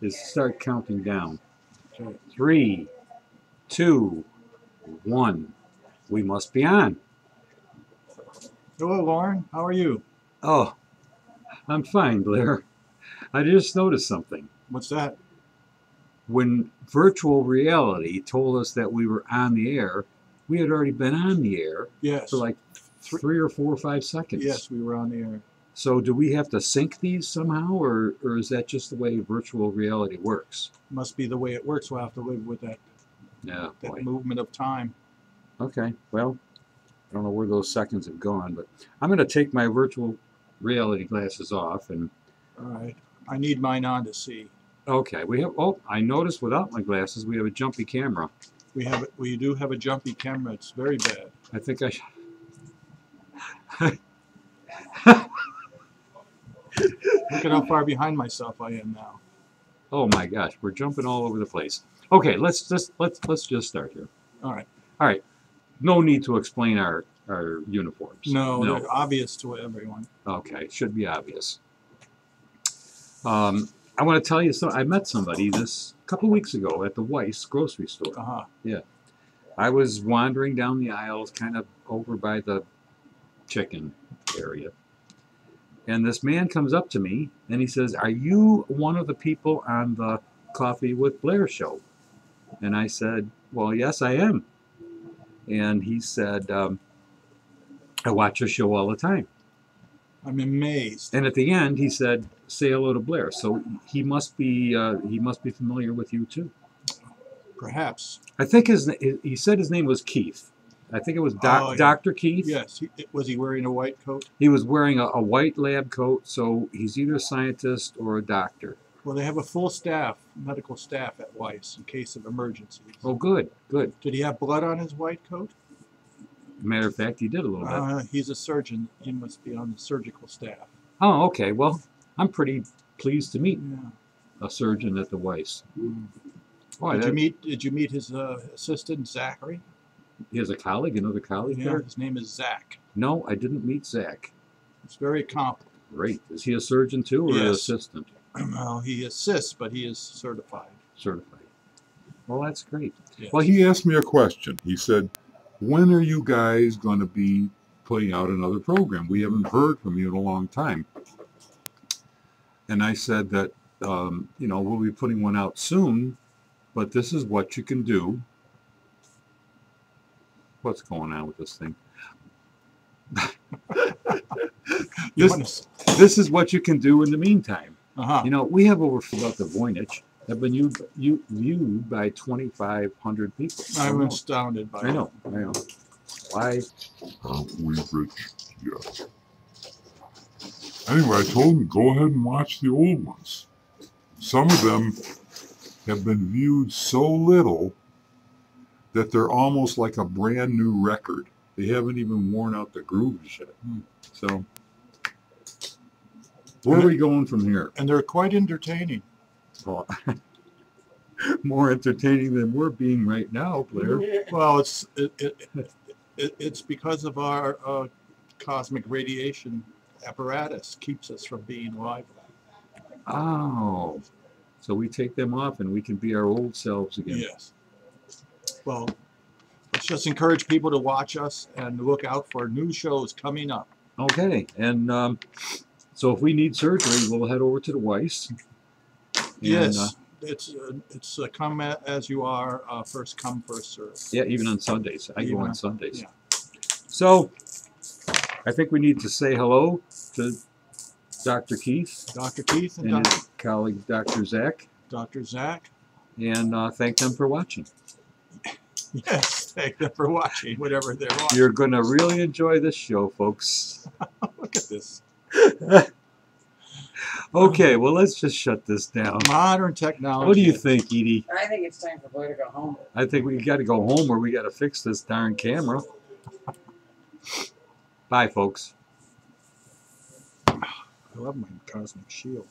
is start counting down. Three, two, one. We must be on. Hello, Lauren. How are you? Oh, I'm fine, Blair. I just noticed something. What's that? When virtual reality told us that we were on the air, we had already been on the air Yes. for like three or four or five seconds. Yes, we were on the air. So do we have to sync these somehow, or, or is that just the way virtual reality works? Must be the way it works. We'll have to live with that, Yeah, that boy. movement of time. Okay, well, I don't know where those seconds have gone, but I'm going to take my virtual reality glasses off and All right. I need mine on to see. okay, we have. Oh, I noticed without my glasses we have a jumpy camera. We have we do have a jumpy camera. It's very bad. I think I. Sh- Look at how far behind myself I am now. oh my gosh, we're jumping all over the place. Okay, let's just let's let's just start here. All right. All right, no need to explain our our uniforms. No, no. they're obvious to everyone. Okay, should be obvious. Um, I want to tell you so. I met somebody this couple weeks ago at the Weis grocery store. Uh huh. Yeah. I was wandering down the aisles, kind of over by the chicken area. And this man comes up to me and he says, Are you one of the people on the Coffee with Blair show? And I said, Well, yes, I am. And he said, um, I watch your show all the time. I'm amazed. And at the end, he said, "Say hello to Blair." So he must be uh, he must be familiar with you too. Perhaps. I think his he said his name was Keith. I think it was doc, Oh, yeah. Dr. Keith. Yes. He, was he wearing a white coat? He was wearing a, a white lab coat, so he's either a scientist or a doctor. Well, they have a full staff, medical staff at Weis in case of emergencies. Oh, good, good. Did he have blood on his white coat? Matter of fact, he did a little bit. Uh, he's a surgeon. He must be on the surgical staff. Oh, okay. Well, I'm pretty pleased to meet Yeah. a surgeon at the Weis. Boy, Did that- you meet? Did you meet his uh, assistant Zachary? He has a colleague, another colleague Yeah. there. His name is Zach. No, I didn't meet Zach. It's very accomplished. Great. Is he a surgeon too, or an assistant? well, he assists, but he is certified. certified. Well, that's great. Yes. Well, he asked me a question. He said, When are you guys going to be putting out another program? We haven't heard from you in a long time. And I said that, um, you know, we'll be putting one out soon, but this is what you can do. What's going on with this thing? This, this is what you can do in the meantime. uh-huh. You know, we have over about the Voynich have been viewed, you, viewed by 2,500 people. I'm I astounded by I know, I know. Why? Aren't we rich yet? Anyway, I told him, go ahead and watch the old ones. Some of them have been viewed so little that they're almost like a brand new record. They haven't even worn out the grooves yet. Hmm. So, Where are we going from here? And they're quite entertaining. Well, more entertaining than we're being right now, Blair. Well, it's it, it, it, it's because of our uh, cosmic radiation apparatus keeps us from being lively. Oh, so we take them off and we can be our old selves again. Yes. Well, let's just encourage people to watch us and look out for new shows coming up. Okay, and um, so if we need surgery, we'll head over to the Weis. Yes, uh, it's uh, it's uh, come as you are, uh, first come, first serve. yeah, even on Sundays. I Even go on on- Sundays. yeah. So I think we need to say hello to Dr. Keith Dr. Keith and and Dr. his colleague, Dr. Zach, Dr. Zach. and uh, thank them for watching. Yes, thank them for watching, whatever they're watching. You're going to really enjoy this show, folks. Look at this. Okay, well, let's just shut this down. Modern technology. What do you think, Edie? I think it's time for Blair to go home. I think we got to go home or we got to fix this darn camera. Bye, folks. I love my cosmic shield.